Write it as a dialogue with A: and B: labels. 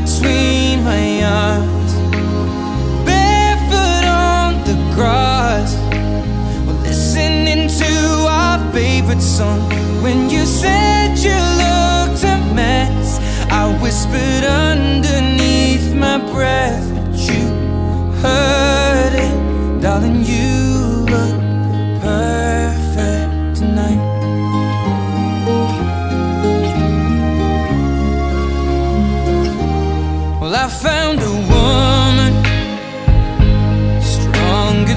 A: between my arms, barefoot on the grass, listening to our favorite song. When you said you looked a mess, I whispered